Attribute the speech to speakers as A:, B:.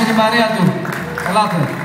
A: Asli Maria tuh. Telat tuh.